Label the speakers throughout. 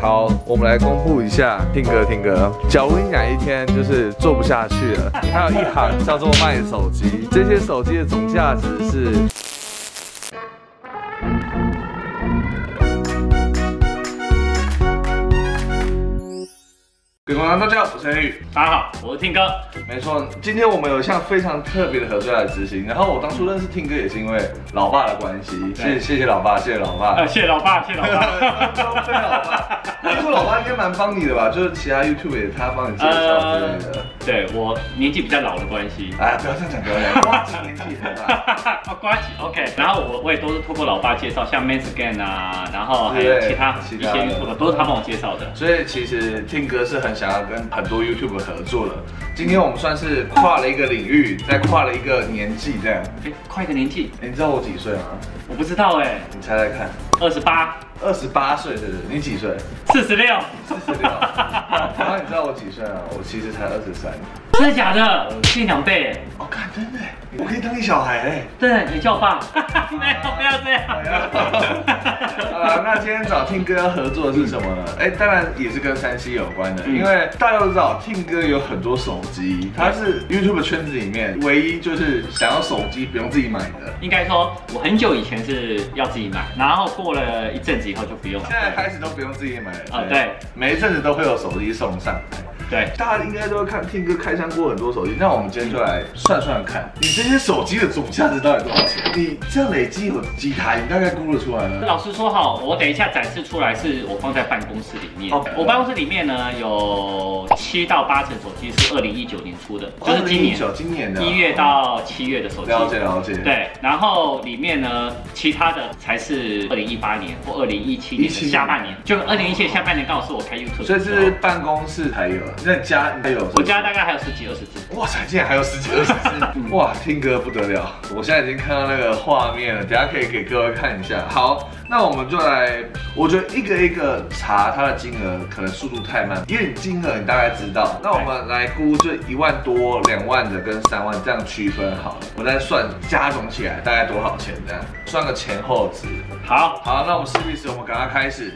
Speaker 1: 好，我们来公布一下，听歌听歌。假如你哪一天就是做不下去了，你还有一行叫做卖手机，这些手机的总价值是。各位观众，大家好，我是天宇。
Speaker 2: 大家好，我是听哥。
Speaker 1: 没错，今天我们有一项非常特别的合作来执行。然后我当初认识听哥也是因为老爸的关系，谢谢谢谢老爸，谢谢老爸。
Speaker 2: 呃，谢谢老爸，谢谢老爸。
Speaker 1: 谢谢老爸。听说老爸应该蛮帮你的吧？就是其他 YouTube 也他帮你介绍之类的。
Speaker 2: 对我年纪比较老的关系。
Speaker 1: 哎，不要这样讲，不要这样。瓜子年纪很大。
Speaker 2: 哦，瓜子 OK。然后我我也都是透过老爸介绍，像 Mans Again 啊，然后还有其他一些 YouTube 都是他帮我介绍的。
Speaker 1: 所以其实听哥是很。想要跟很多 YouTube 合作的，今天我们算是跨了一个领域，再跨了一个年纪，这样。
Speaker 2: 哎，跨一个年纪？
Speaker 1: 你知道我几岁吗？
Speaker 2: 我不知道哎，
Speaker 1: 你猜猜看。
Speaker 2: 二十八。
Speaker 1: 二十八岁，是不是？你几岁？
Speaker 2: 四十六。
Speaker 1: 四十六。然后你知道我几岁啊？我其实才二十三。
Speaker 2: 真的假的？近两倍。
Speaker 1: 哦看真的，我可以当你小孩哎。
Speaker 2: 对，你叫我爸。没有，不要这样。
Speaker 1: 啊，那今天找听哥合作的是什么呢？哎，当然也是跟山西有关的，因为大家都知道听哥有很多手机，他是 YouTube 圈子里面唯一就是想要手机不用自己买的。
Speaker 2: 应该说，我很久以前是要自己买，然后过了一阵子以后就不用了。
Speaker 1: 现在开始都不用自己买了。
Speaker 2: 啊，对，
Speaker 1: 每一阵子都会有手机送上。
Speaker 2: 对，
Speaker 1: 大家应该都会看听哥开箱过很多手机，那我们今天就来算算看，你这些手机的总价值到底多少钱？你这样累积有几台，你大概估得出来吗？
Speaker 2: 老实说哈，我等一下展示出来是我放在办公室里面。我办公室里面呢有七到八成手机是二零一九年出的，
Speaker 1: 就是今年今年的
Speaker 2: 一月到七月的手机。
Speaker 1: 了解了解。
Speaker 2: 对，然后里面呢其他的才是二零一八年或二零一七年的下半年，就二零一七年下半年刚好是我开 YouTube，
Speaker 1: 所以是办公室才有。在家应该有，
Speaker 2: 我家大概还有十几二十只。
Speaker 1: 哇塞，竟然还有十几二十只！哇，听歌不得了，我现在已经看到那个画面了，等下可以给各位看一下。好，那我们就来，我觉得一个一个查它的金额，可能速度太慢，因为你金额你大概知道。那我们来估这一万多、两万的跟三万这样区分好了，我再算加总起来大概多少钱这样，算个前后值。
Speaker 2: 好，
Speaker 1: 好，那我们试一试，我们赶快开始。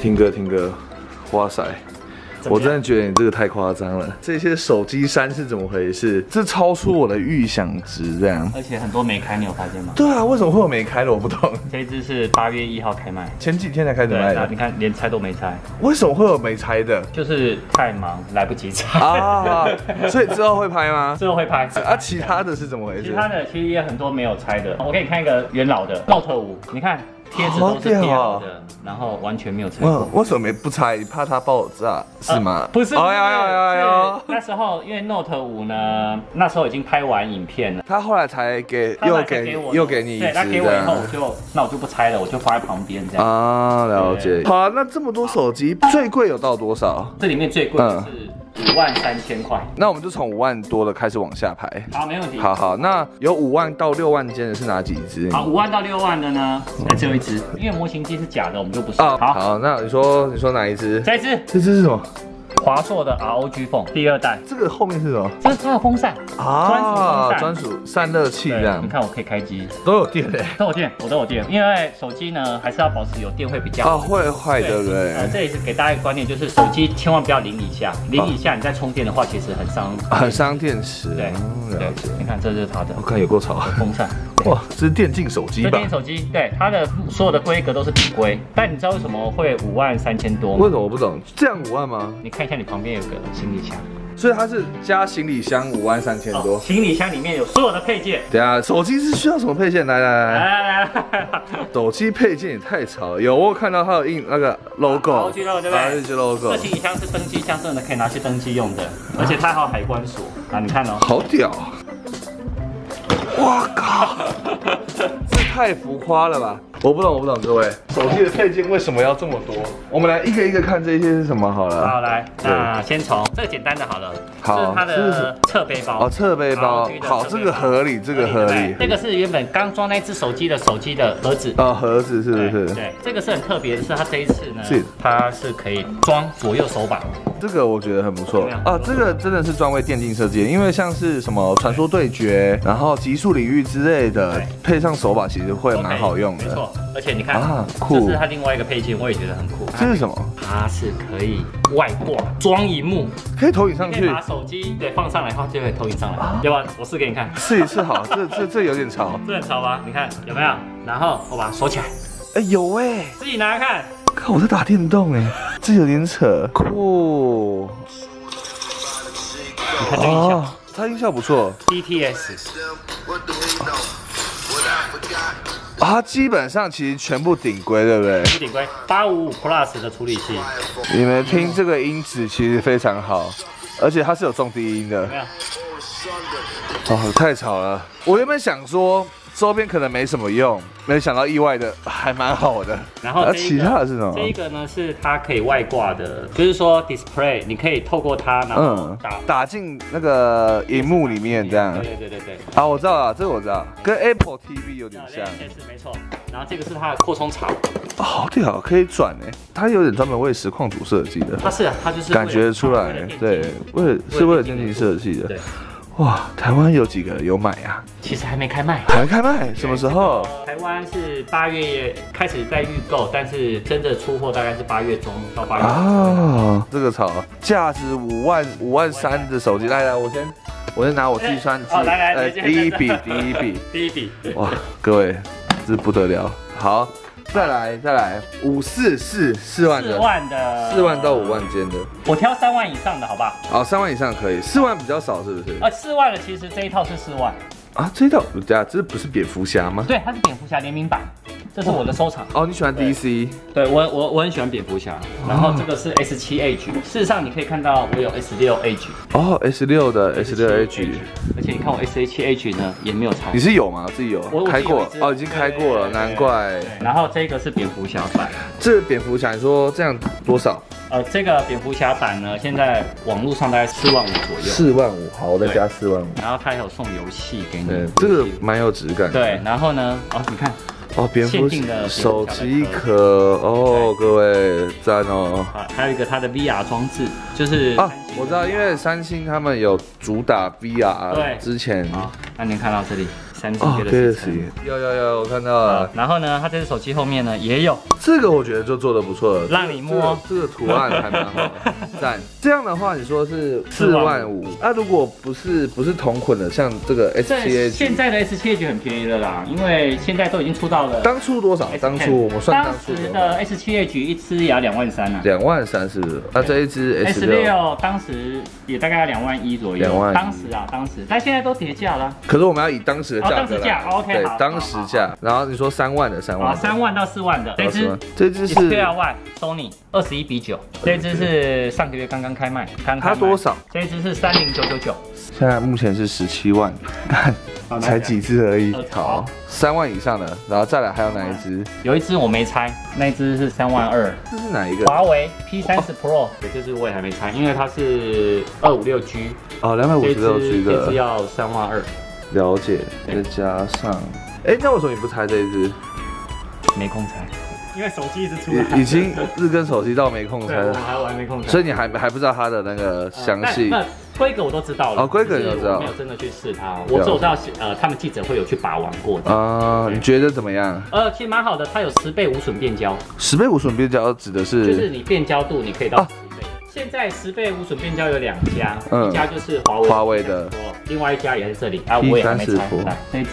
Speaker 1: 听歌，听歌，哇塞！我真的觉得你这个太夸张了。这些手机山是怎么回事？这超出我的预想值，这样。
Speaker 2: 而且很多没开，你有发现吗？
Speaker 1: 对啊，为什么会有没开的？我不懂。
Speaker 2: 这只是八月一号开卖，
Speaker 1: 前几天才开始卖的。
Speaker 2: 你看，连拆都没拆。
Speaker 1: 为什么会有没拆的？
Speaker 2: 就是太忙，来不及拆啊。
Speaker 1: 所以之后会拍吗？
Speaker 2: 之后会拍。
Speaker 1: 啊，其他的是怎么回事？
Speaker 2: 其他的其实也很多没有拆的。我给你看一个元老的 Note 五，你看。贴纸都是贴好的，然后完全没有拆过。
Speaker 1: 为什么没不拆？怕它爆炸是吗？
Speaker 2: 不是，哎呀呀呀！那时候因为 Note 五呢，那时候已经拍完影片了。
Speaker 1: 他后来才给，又给又给你。
Speaker 2: 对，他给我以后，我就那我就不拆了，我就放在旁边这样。啊，
Speaker 1: 了解。好啊，那这么多手机，最贵有到多少？
Speaker 2: 这里面最贵的是。五万三千块，
Speaker 1: 那我们就从五万多的开始往下排。
Speaker 2: 好，没问题。
Speaker 1: 好好，那有五万到六万间的是哪几只？
Speaker 2: 好，五万到六万的呢？只有一只，因为模型机是假的，我们就不是。好，
Speaker 1: 好，那你说你说哪一只？
Speaker 2: 这只，
Speaker 1: 这只是什么？
Speaker 2: 华硕的 ROG Phone 第二代，
Speaker 1: 这个后面是什么？
Speaker 2: 这是它的风扇啊，
Speaker 1: 专属散热器这样。
Speaker 2: 你看我可以开机，
Speaker 1: 都有电嘞，
Speaker 2: 都有电，我都有电。因为手机呢，还是要保持有电会比较
Speaker 1: 啊，会坏对不对？
Speaker 2: 这也是给大家一个观念，就是手机千万不要零以下，零以下你再充电的话，其实很伤，
Speaker 1: 很伤电池。
Speaker 2: 对，对，你看这就是它的，
Speaker 1: 我看有够潮，
Speaker 2: 风扇。
Speaker 1: 哇，这是电竞手机吧？
Speaker 2: 电竞手机，对，它的所有的规格都是顶规。但你知道为什么会五万三千多
Speaker 1: 吗？为什么我不懂？这样五万吗？
Speaker 2: 你看一下你旁边有个行李箱，
Speaker 1: 所以它是加行李箱五万三千多。
Speaker 2: 行李箱里面有所有的配件。
Speaker 1: 对啊，手机是需要什么配件？来来来来来，手机 配件也太潮了。有我有看到它有印那个 logo，
Speaker 2: 对不对？
Speaker 1: 是 logo。
Speaker 2: 这行李箱是登机箱，真的可以拿去登机用的，而且它还有海关锁啊，你看哦，
Speaker 1: 好屌。哇靠！这太浮夸了吧！我不懂，我不懂，各位，手机的配件为什么要这么多？我们来一个一个看这些是什么好了。
Speaker 2: 好，来，那先从这个简单的好了。好，是它的侧背包。
Speaker 1: 哦，侧背包。好，这个合理，这个合理。
Speaker 2: 这个是原本刚装那只手机的手机的盒子。
Speaker 1: 哦，盒子是不是？
Speaker 2: 对，这个是很特别的是，它这一次呢，是它是可以装左右手把。
Speaker 1: 这个我觉得很不错啊，这个真的是专为电竞设计的，因为像是什么传说对决，然后极速领域之类的，配上手把其实会蛮好用的。
Speaker 2: 没错，而且你看，
Speaker 1: 啊酷
Speaker 2: 这是它另外一个配件，我也觉得很酷。
Speaker 1: 这是什么？
Speaker 2: 它是可以外挂装荧幕，
Speaker 1: 可以投影上去
Speaker 2: 把手机对放上来的话就可以投影上来，要不然我试给你看，
Speaker 1: 试一试好，这这这有点潮。
Speaker 2: 这很潮吧？你看有没有？然后我把它锁起来，
Speaker 1: 哎，有哎，
Speaker 2: 自己拿来看。
Speaker 1: 看我在打电动哎，这有点扯，酷。
Speaker 2: 你看这个音效。
Speaker 1: 哦，它音效不错。
Speaker 3: Forgot?
Speaker 1: 啊，它基本上其实全部顶规，对不
Speaker 2: 顶规，八五五 Plus 的处理器，
Speaker 1: 你们听这个音质其实非常好，而且它是有重低音的？哦，太吵了！我原本想说周边可能没什么用，没想到意外的还蛮好的。
Speaker 2: 然后这一个
Speaker 1: 他的是什么
Speaker 2: 这一个呢是它可以外挂的，就是说 display 你可以透过它，然后
Speaker 1: 嗯
Speaker 2: 打，
Speaker 1: 打进那个荧幕里面这样。
Speaker 2: 对对对对对。
Speaker 1: 啊，我知道了，这个我知道，跟 Apple TV 有点
Speaker 2: 啊
Speaker 1: 像。
Speaker 2: 类似没错。然后这个是它的扩充槽，
Speaker 1: 哦，好屌，可以转哎，它有点专门为实况组设计的，
Speaker 2: 它是啊，它就是
Speaker 1: 感觉出来对，为了是为了电竞设计的。
Speaker 2: 对，
Speaker 1: 哇，台湾有几个有买啊？
Speaker 2: 其实还没开卖。
Speaker 1: 还没开卖，什么时候？
Speaker 2: 台湾是八月开始在预购，但是真的出货大概是八月中到八月底。
Speaker 1: 啊，这个炒价值五万五万三的手机，来来，我先我先拿我计算机，
Speaker 2: 哦来来
Speaker 1: 呃，
Speaker 2: 来
Speaker 1: 第一笔第一笔，
Speaker 2: 第一笔，
Speaker 1: 哇，各位，这不得了，好，再来再来，五四四四万的
Speaker 2: 四
Speaker 1: 的，
Speaker 2: 万的，
Speaker 1: 四万到五万间的，
Speaker 2: 我挑三万以上的好不好？
Speaker 1: 好，三万以上可以，四万比较少是不是？
Speaker 2: 啊，四万的其实这一套是四万，
Speaker 1: 啊，这一套不对啊，这不是蝙蝠侠吗？
Speaker 2: 对，它是蝙蝠侠联名版，这是我的收藏。
Speaker 1: 哦，你喜欢 DC？
Speaker 2: 对我我我很喜欢蝙蝠侠，然后这个是 S 七 H，事实上你可以看到我有 S 六 H，
Speaker 1: 哦，S 六的 S 六 H，
Speaker 2: 而且你看我 S 七 H 呢也没有拆
Speaker 1: 你。是有吗？自己有
Speaker 2: 我我
Speaker 1: 开过哦，已经开过了，难怪。
Speaker 2: 对然后这个是蝙蝠侠版，
Speaker 1: 这蝙蝠侠，你说这样多少？
Speaker 2: 呃，这个蝙蝠侠版呢，现在网络上大概四万五左右，
Speaker 1: 四万五，好，我再加四万五。
Speaker 2: 然后它还有送游戏给你
Speaker 1: 对，，这个蛮有质感的。
Speaker 2: 对，然后呢，哦，你看
Speaker 1: 哦，蝙蝠手机壳哦，各位赞哦。
Speaker 2: 啊，还有一个它的 VR 装置，就是
Speaker 1: 啊我知道，因为三星他们有主打 VR，
Speaker 2: 对
Speaker 1: 之前
Speaker 2: 啊，那您看到这里三
Speaker 1: 哦
Speaker 2: G 的
Speaker 1: ，Galaxy
Speaker 2: 时程。
Speaker 1: 有有有，我看到了，
Speaker 2: 然后呢，它这只手机后面呢也有，
Speaker 1: 这个我觉得就做的不错了，
Speaker 2: 让你摸
Speaker 1: 这个这个图案还蛮好的，赞。这样的话，你说是四万五，那如果不是不是同款的，像这个 S
Speaker 2: 七
Speaker 1: H，
Speaker 2: 现在的 S 7 H 很便宜了啦，因为现在都已经出到了。
Speaker 1: 当初多少？当初我们算当
Speaker 2: 时的 S 7 H 一只也要两万三啊。
Speaker 1: 两万三是不是？那这一只 S 六，
Speaker 2: 当时也大概要两万一左右，
Speaker 1: 两万
Speaker 2: 当时啊，当时，但现在都跌价了，
Speaker 1: 可是我们要以当时的
Speaker 2: 当时价，OK，
Speaker 1: 当时价。然后你说三万的，三万
Speaker 2: 啊，三万到四万的，这支
Speaker 1: 哦是吗这只是
Speaker 2: Xperia Y Sony 二十一比九，这只是上个月刚刚开卖，刚开卖
Speaker 1: 它多？少？
Speaker 2: 这只是三零九九九，
Speaker 1: 现在目前是十七万，才几只而已
Speaker 2: 呃。
Speaker 1: 好
Speaker 2: 好，
Speaker 1: 三万以上的，然后再来还有哪一只？
Speaker 2: 有一只我没拆，那一支是三万二，
Speaker 1: 这是哪一个？
Speaker 2: 华为 P 三十 Pro，对，这只我也还没拆，因为它是二五六 G，
Speaker 1: 哦，两百五十六 G
Speaker 2: 的这
Speaker 1: 只，
Speaker 2: 要三万二，
Speaker 1: 了解。再加上，哎，那为什么你不拆这一只？
Speaker 2: 没空拆，因为手机一直出来，
Speaker 1: 已已经日更手机到没空拆
Speaker 2: 对，我
Speaker 1: 了，
Speaker 2: 还玩没空拆，
Speaker 1: 所以你还还不知道它的那个详细
Speaker 2: 那。规格我都知道了，
Speaker 1: 哦规格你都知道
Speaker 2: 没有真的去试它，我只有到呃他们记者会有去把玩过的。
Speaker 1: 啊，你觉得怎么样？
Speaker 2: 呃，其实蛮好的，它有十倍无损变焦，
Speaker 1: 十倍无损变焦指的是
Speaker 2: 就是
Speaker 1: 是
Speaker 2: 你变焦度你可以到。现在十倍无损变焦有两家，
Speaker 1: 嗯
Speaker 2: 一家就是华为
Speaker 1: 华为的，
Speaker 2: 另外一家也是这里啊，我也还没拆
Speaker 1: P30 Pro。
Speaker 2: 来，这一支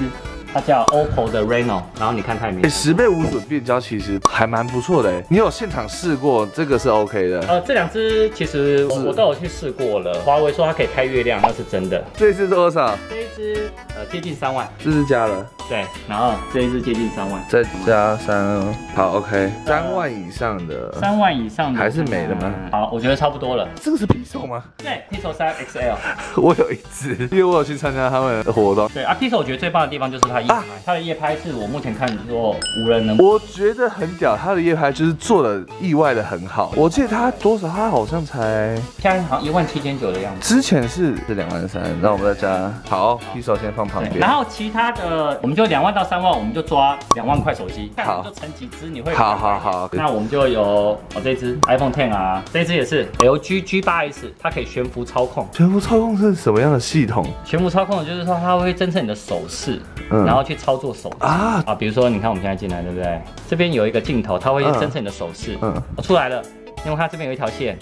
Speaker 2: 它叫 OPPO 的 Reno，然后你看它也没
Speaker 1: 哎，。十倍无损变焦其实还蛮不错的哎，你有现场试过，这个是 OK 的。
Speaker 2: 呃，这两只其实我我都有去试过了。华为说它可以拍月亮，那是真的。
Speaker 1: 这次多少？
Speaker 2: 这一支呃接近三万，
Speaker 1: 这是加了，
Speaker 2: 对，然后这一支接近三万，
Speaker 1: 再加三，好 OK，三万以上的，
Speaker 2: 三万以上的
Speaker 1: 还是美的吗
Speaker 2: 嗯好，我觉得差不多了。
Speaker 1: 这个是 Pixel 吗？
Speaker 2: 对，Pixel 三 XL，
Speaker 1: 我有一只，因为我有去参加他们的活动。
Speaker 2: 对啊，Pixel 我觉得最棒的地方就是它的夜拍，它的夜拍是我目前看过无人能。
Speaker 1: 我觉得很屌，它的夜拍就是做的意外的很好。我记得它多少，它好像才
Speaker 2: 现在好像一万七千九的样子。
Speaker 1: 之前是是两万三，那我们再加好，Pixel 先放旁，边。
Speaker 2: 然后其他的我们就两万到三万，我们就抓两万块手机，
Speaker 1: 好
Speaker 2: 看就成几只你会
Speaker 1: 好好好
Speaker 2: 那我们就有哦这只 iPhone 10啊，这只也是 LG G 8 S，它可以悬浮操控。
Speaker 1: 悬浮操控是什么样的系统
Speaker 2: 悬浮操控就是说它会侦测你的手势，
Speaker 1: 嗯
Speaker 2: 然后去操作手机
Speaker 1: 啊？
Speaker 2: 啊。比如说你看我们现在进来对不对？这边有一个镜头，它会
Speaker 1: 嗯
Speaker 2: 侦测你的手势。
Speaker 1: 嗯
Speaker 2: 嗯，出来了，因为它这边有一条线。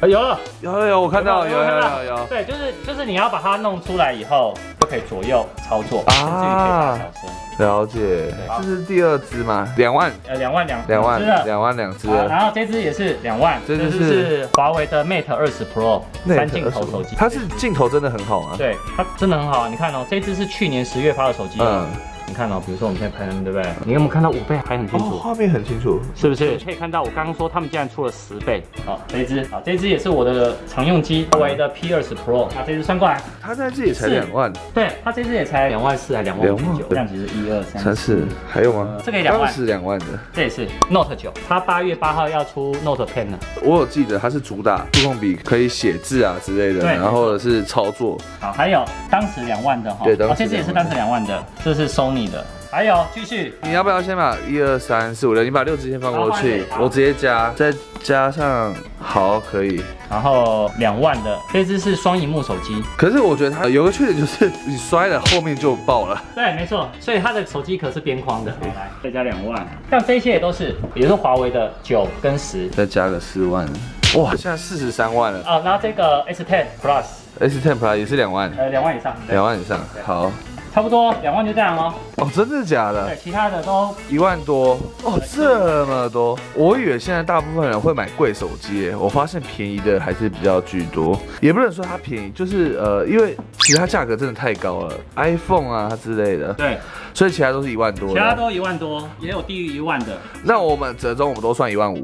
Speaker 2: 啊有了，
Speaker 1: 有有有，我看到有有有有。
Speaker 2: 对，就是就是你要把它弄出来以后，就可以左右操作，
Speaker 1: 啊
Speaker 2: 甚至于可以大小声。
Speaker 1: 了解，这是第二只吗？两万，
Speaker 2: 呃，两万两
Speaker 1: 两万
Speaker 2: 只了，
Speaker 1: 两万两只。
Speaker 2: 然后这只也是两万，
Speaker 1: 这只是
Speaker 2: 是华为的 Mate 二十 Pro 三镜头手机。
Speaker 1: 它是镜头真的很好吗。
Speaker 2: 对，它真的很好啊！你看哦，这只是去年十月发的手机哦。
Speaker 1: 嗯
Speaker 2: 你看哦，比如说我们现在拍他们，对不对？你有没有看到五倍还很清
Speaker 1: 哦，
Speaker 2: 楚？
Speaker 1: 画面很清楚。
Speaker 2: 是不是？可以看到我刚刚说他们竟然出了十倍。好，这一只，好，这一只也是我的常用机，华为的 P 二十 Pro。那这只算过来，
Speaker 1: 它在这里才
Speaker 2: 是
Speaker 1: 两万，
Speaker 2: 对，它这只也才两万四还两万
Speaker 1: 两万
Speaker 2: 九，这样其实一二三
Speaker 1: 三四，还有吗？
Speaker 2: 这个也两万
Speaker 1: 当时两万的，
Speaker 2: 这也是 Note 九，它八月八号要出 Note Pen 了。
Speaker 1: 我有记得它是主打触控笔可以写字啊之类的，
Speaker 2: 对
Speaker 1: 然后是操作。
Speaker 2: 好，还有当时两万的哈，
Speaker 1: 对当时
Speaker 2: 哦这只也是当时两万的，这是 Sony 的。还有继续，
Speaker 1: 你要不要先把一二三四五六，你把六支先放过去我直接加，再加上好可以。
Speaker 2: 然后两万的，这只是双荧幕手机。
Speaker 1: 可是我觉得它有个缺点就是你摔了后面就爆了。
Speaker 2: 对，没错，所以它的手机壳是边框的。来，再加两万，像这些也都是，比如说华为的九跟十。
Speaker 1: 再加个四万，哇，现在四十三万了。
Speaker 2: 啊，然后这个 S10
Speaker 1: Plus，S10 Plus 也是两万，
Speaker 2: 呃，两万以上，
Speaker 1: 两万以上。好，
Speaker 2: 差不多两万就这样哦。
Speaker 1: 哦，真的假的
Speaker 2: 对，？其他的都
Speaker 1: 一万多哦，这么多！我以为现在大部分人会买贵手机，我发现便宜的还是比较居多。也不能说它便宜，就是呃，因为其他价格真的太高了，iPhone 啊之类的，
Speaker 2: 对，
Speaker 1: 所以其他都是一万多。
Speaker 2: 其他都一万多，也有低于一万的。
Speaker 1: 那我们折中，我们都算一万五。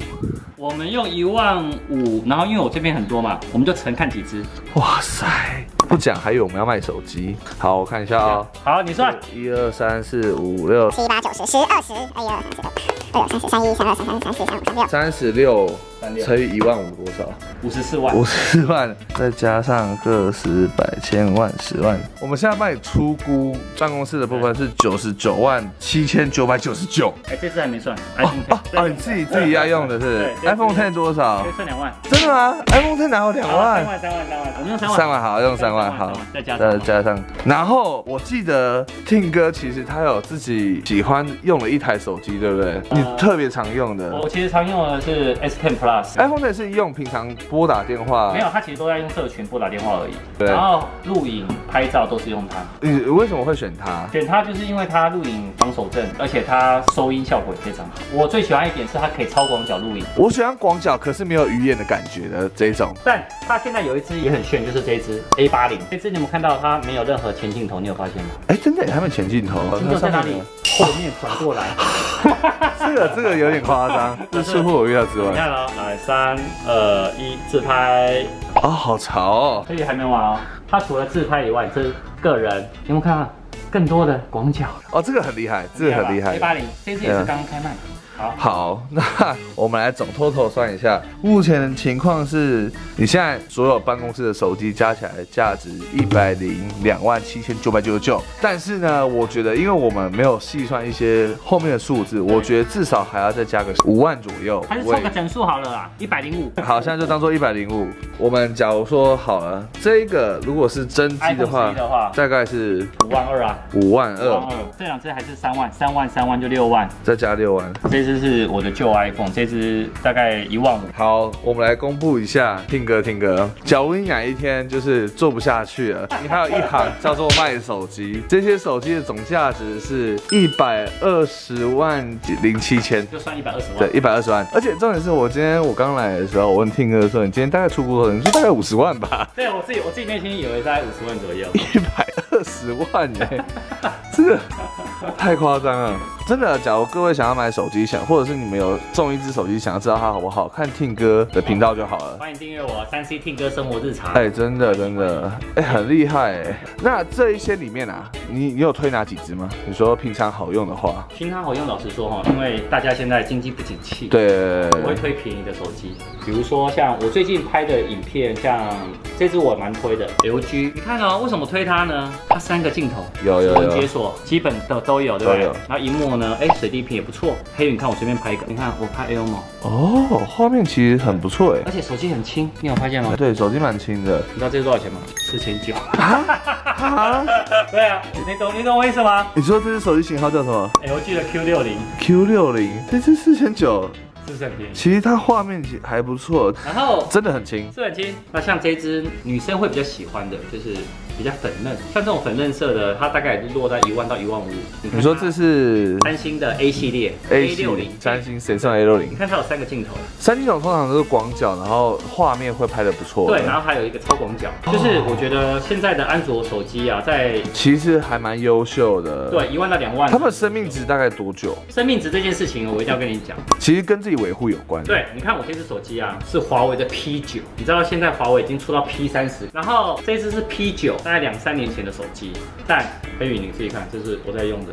Speaker 2: 我们用一万五，然后因为我这边很多嘛，我们就乘看几只。
Speaker 1: 哇塞，不讲还以为我们要卖手机。好，我看一下哦、
Speaker 2: 好，你算。
Speaker 1: 一二三四五六
Speaker 4: 七八九十十二十二一二三四六二二三十三一三二三三四三四三五三六。
Speaker 1: 三十六乘以一万五多少？
Speaker 2: 五十四万
Speaker 1: 五，十万，再加上个十百千万十万，我们现在帮你出估办公室的部分是九十九万七千九百九十九。
Speaker 2: 哎，这次还没算。
Speaker 1: 哦哦哦，你自己自己要用的是 iPhone 10多少
Speaker 2: 两万。
Speaker 1: 真的吗？iPhone 10哪有两
Speaker 2: 万三
Speaker 1: 万？
Speaker 2: 万，三万，三万，我们用三万。
Speaker 1: 三万好，用三万好，
Speaker 2: 再加
Speaker 1: 再
Speaker 2: 上。
Speaker 1: 加上。然后我记得听哥其实他有自己喜欢用的一台手机，对不对？你特别常用的
Speaker 2: 我其实常用的是 S10 Plus。
Speaker 1: iPhone 10是用平常拨打电话
Speaker 2: 没有，它其实都在用社群拨打电话而已。
Speaker 1: 对
Speaker 2: 然后录影、拍照都是用它。
Speaker 1: 你为什么会选它？
Speaker 2: 选它就是因为它录影防手震，而且它收音效果也非常好。我最喜欢一点是它可以超广角录影，
Speaker 1: 我喜欢广角，可是没有鱼眼的感觉的这种。
Speaker 2: 但它现在有一支也很炫，就是这一支 A 8 0这支你有没有看到它没有任何前镜头？你有发现吗？
Speaker 1: 哎，真的耶，他们前镜头，
Speaker 2: 镜头在哪里？后面转过来。
Speaker 1: 这个这个有点夸张，这 出乎我预料之外。
Speaker 2: 你看哦，来三二一，自拍，
Speaker 1: 哦，好潮哦！
Speaker 2: 这里还没完哦。它除了自拍以外，这是个人，有没有看到更多的广角？
Speaker 1: 哦，这个很厉害，这个很厉害
Speaker 2: A。八零，这次也是刚刚开卖。好，
Speaker 1: 好，那我们来总 total 算一下，目前的情况是，你现在所有办公室的手机加起来价值一百零两万七千九百九十九。但是呢，我觉得，因为我们没有细算一些后面的数字，我觉得至少还要再加个五万左右。
Speaker 2: 还是凑个整数好了啦，一百零五。
Speaker 1: 好，现在就当做一百零五。我们假如说好了，这个如果是真机的话
Speaker 2: 的话，
Speaker 1: 大概是
Speaker 2: 五万二啊，
Speaker 1: 五万
Speaker 2: 五万
Speaker 1: 二，
Speaker 2: 二。这两只还是三万，三万三万就六万。
Speaker 1: 再加六万。
Speaker 2: 这只是我的旧 iPhone，这只大概一万五。
Speaker 1: 好，我们来公布一下，听歌听歌。假如你哪一天就是做不下去了，你还有一行叫做卖手机，这些手机的总价值是一百二十万零七千。
Speaker 2: 就算一百二十万。
Speaker 1: 对，一百二十万，而且重点是我今天我刚来的时候，我问听哥说，你今天大概出估多少？你说大概五十万吧，
Speaker 2: 对我自己我自己内心以为大概五十万左右。
Speaker 1: 一百二十万耶，这 个 太夸张了。真的，假如各位想要买手机，想或者是你们有中一只手机，想要知道它好不好，看听哥的频道就好了。
Speaker 2: 欢迎订阅我三 C 听歌生活日常。
Speaker 1: 哎、真的真的，哎、很厉害哎。那这一些里面啊，你你有推哪几支吗？你说平常好用的话，
Speaker 2: 平常好用，老实说哈，因为大家现在经济不景气，，
Speaker 1: 对，
Speaker 2: 我会推便宜的手机，比如说像我最近拍的影片，像这支我蛮推的 LG。你看哦，为什么推它呢？它三个镜头，
Speaker 1: 有有有
Speaker 2: 指纹解锁，基本的都有，对不对？
Speaker 1: 都有
Speaker 2: 然后荧幕呢，哎，水滴屏也不错。黑羽，你看我随便拍一个，你看我拍 Elmo，
Speaker 1: 哦，画面其实很不错哎。
Speaker 2: 而且手机很轻，你有发现吗？
Speaker 1: 对，手机蛮轻的。
Speaker 2: 你知道这是多少钱吗？四千九。
Speaker 1: 啊？
Speaker 2: 对啊，你懂你懂我意思吗
Speaker 1: 你说这只手机型号叫什么
Speaker 2: ？LG 的 Q 六零
Speaker 1: ？Q 六零，这只四千九。
Speaker 2: 是不是很便宜？
Speaker 1: 其实它画面其还不错，
Speaker 2: 然后
Speaker 1: 真的很轻。
Speaker 2: 是很轻。那像这只女生会比较喜欢的，就是比较粉嫩，像这种粉嫩色的，它大概落在一万到一万五。
Speaker 1: 你说这是
Speaker 2: 三星的 A 系列
Speaker 1: A
Speaker 2: 六零，
Speaker 1: 三星谁上 A 六零
Speaker 2: 你？看它有三个镜头，
Speaker 1: 三星种通常都是广角，然后画面会拍的不错。
Speaker 2: 对，然后还有一个超广角，就是我觉得现在的安卓手机啊，在
Speaker 1: 其实还蛮优秀的。，
Speaker 2: 对一万到两万，
Speaker 1: 他们生命值大概多久？
Speaker 2: 生命值这件事情，我一定要跟你讲。
Speaker 1: 其实跟自己维护有关。，
Speaker 2: 对，你看我这只手机啊，是华为的 P 九，你知道现在华为已经出到 P 三十，然后这只是 P 九，大概两三年前的手机，但飞宇你自己看，这是我在用的，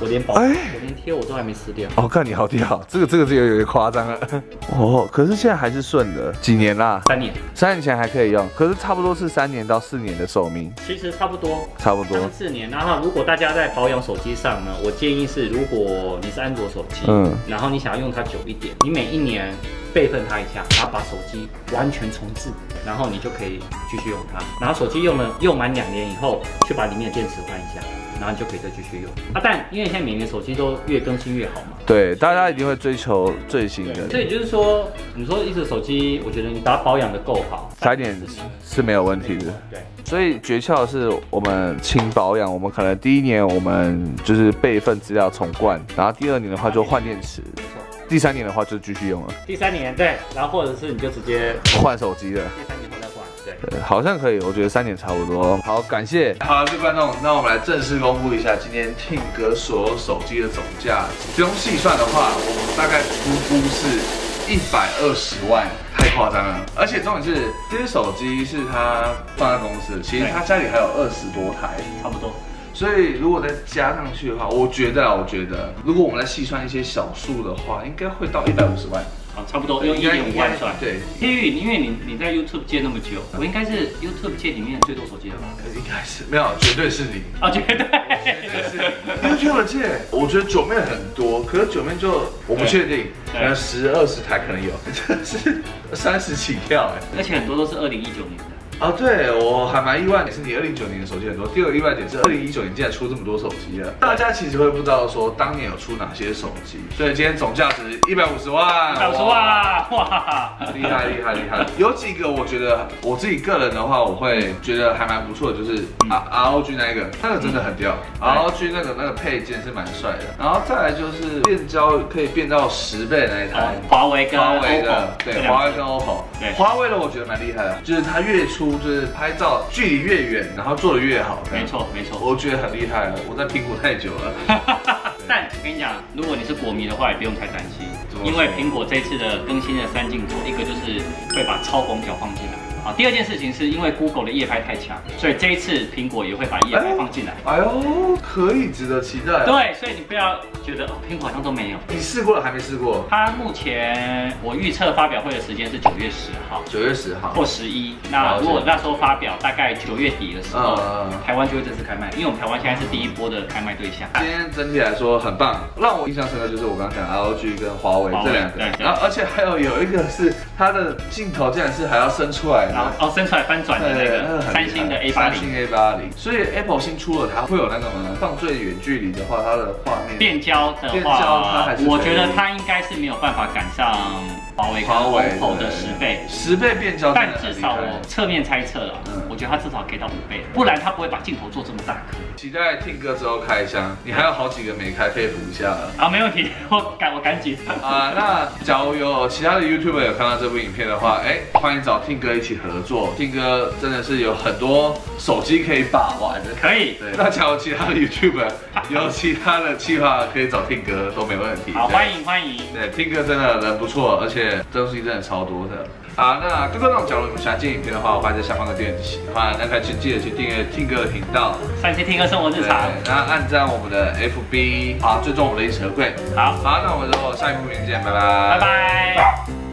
Speaker 2: 我连保，
Speaker 1: 哎
Speaker 2: 我连贴我都还没撕掉。
Speaker 1: 哦，看你好屌，这个这个这个有点夸张了。哦，可是现在还是顺的，几年啦？
Speaker 2: 三年，
Speaker 1: 三年前还可以用，可是差不多是三年到四年的寿命，
Speaker 2: 其实差不多，
Speaker 1: 差不多
Speaker 2: 三。四年。然后如果大家在保养手机上呢，我建议是，如果你是安卓手机，
Speaker 1: 嗯
Speaker 2: 嗯，然后你想要用它久一点，你每一年备份它一下，然后把手机完全重置，然后你就可以继续用它。然后手机用了用满两年以后，去把里面的电池换一下，然后你就可以再继续用。啊，但因为现在每年手机都越更新越好嘛。
Speaker 1: 对，大家一定会追求最新的，
Speaker 2: 所以就是说，你说一直手机，我觉得你把它保养的够好，
Speaker 1: 三年是没有问题的。
Speaker 2: 对，
Speaker 1: 所以诀窍是我们轻保养，我们可能第一年我们就是备份资料重灌，然后第二年的话就换电池，第三年的话就继续用了，
Speaker 2: 第三年对，然后或者是你就直接
Speaker 1: 换手机了。
Speaker 2: 对。
Speaker 1: 对，好像可以，我觉得三点差不多。好，感谢。好了，各位观众，那我们来正式公布一下今天 Ting 哥所有手机的总价，不用细算的话，我们大概估估是一百二十万，太夸张了。而且重点是，这些手机是他放在公司的，其实他家里还有二十多台。
Speaker 2: 差不多。
Speaker 1: 所以如果再加上去的话，我觉得啊，我觉得如果我们来细算一些小数的话，应该会到一百五十万，
Speaker 2: 好，差不多用一点五万算。
Speaker 1: 对，
Speaker 2: 天宇，因为你你在 YouTube 界那么久，我应该是 YouTube 界里面最多手机的吧？
Speaker 1: 应该是没有，绝对是你。
Speaker 2: 啊，绝对是。
Speaker 1: YouTube 界，我觉得九妹很多，可是九妹就我不确定，可
Speaker 2: 对
Speaker 1: 能十二十台可能有，这是三十起跳哎。
Speaker 2: 而且很多都是二零一九年的。
Speaker 1: 啊，对我还蛮意外，也是你二零一九年的手机很多。第二个意外点是二零一九年竟然出这么多手机了，大家其实会不知道说当年有出哪些手机，所以今天总价值一百五十万，
Speaker 2: 一百五十万，哇！
Speaker 1: 厉害厉害厉害！有几个我觉得我自己个人的话，我会觉得还蛮不错的，就是
Speaker 2: 嗯
Speaker 1: R R O G 那一个，那个真的很屌。R O G 那个那个配件是蛮帅的，然后再来就是变焦可以变到十倍的那一台
Speaker 2: 哦。华为跟
Speaker 1: 华为的对，华为跟 OPPO，
Speaker 2: 对
Speaker 1: 华为的我觉得蛮厉害的，就是它越出就是拍照距离越远，然后做的越好，
Speaker 2: 没，错没错。
Speaker 1: 我觉得很厉害了。我在苹果太久了，
Speaker 2: 但我跟你讲，如果你是果迷的话，也不用太担心因为苹果这次的更新的三镜头，一个就是会把超广角放进来。好，第二件事情是因为 Google 的夜拍太强，所以这一次苹果也会把夜拍放进来。
Speaker 1: 哎呦，可以值得期待。，
Speaker 2: 对，所以你不要觉得哦，苹果好像都没有。
Speaker 1: 你试过了还没试过？
Speaker 2: 它目前我预测发表会的时间是九月十号
Speaker 1: 九月十号。
Speaker 2: 或十一。那如果那时候发表，大概九月底的时候台湾就会正式开卖，因为我们台湾现在是第一波的开卖对象。
Speaker 1: 今天整体来说很棒，让我印象深刻就是我刚刚讲 LG 跟华为这两个然后而且还有有一个是它的镜头竟然是还要伸出来的。
Speaker 2: 然。后哦，伸出来翻转的那
Speaker 1: 个
Speaker 2: 三星的
Speaker 1: 厉
Speaker 2: A 八零。
Speaker 1: 星 A 八零，所以 Apple 新出了，它会有那个吗？放最远距离的话，它的画面。
Speaker 2: 变焦的话
Speaker 1: 是，
Speaker 2: 我觉得它应该是没有办法赶上华为跟
Speaker 1: 华为
Speaker 2: OPPO 的十倍。
Speaker 1: 十倍变焦
Speaker 2: 但至少我侧面猜测了
Speaker 1: 嗯，
Speaker 2: 我觉得他至少给到五倍，不然他不会把镜头做这么大颗。
Speaker 1: 期待听歌之后开箱，你还有好几个没开，可以补一下了。
Speaker 2: 好，没问题，我赶我赶紧。
Speaker 1: 啊、那假如有其他的 YouTuber 有看到这部影片的话，哎，欢迎找听哥一起合作。听哥真的是有很多手机可以把玩的。
Speaker 2: 可以，
Speaker 1: 对，那假如其他的 YouTuber 有其他的计划，可以找听哥都没问题。
Speaker 2: 好，
Speaker 1: 对
Speaker 2: 欢迎欢迎。
Speaker 1: 对，听哥真的人不错，而且东西真的超多的。好，那各位观众，假如你们喜欢这影片的话，欢迎在下方的订阅喜欢，那可以去记得去订阅听歌的频道，
Speaker 2: 三七听歌生活日，常。
Speaker 1: 然后按赞我们的 FB，好，追踪我们的 Instagram。
Speaker 2: 好，
Speaker 1: 好，那我们就下一部影片见，拜拜，
Speaker 2: 拜拜。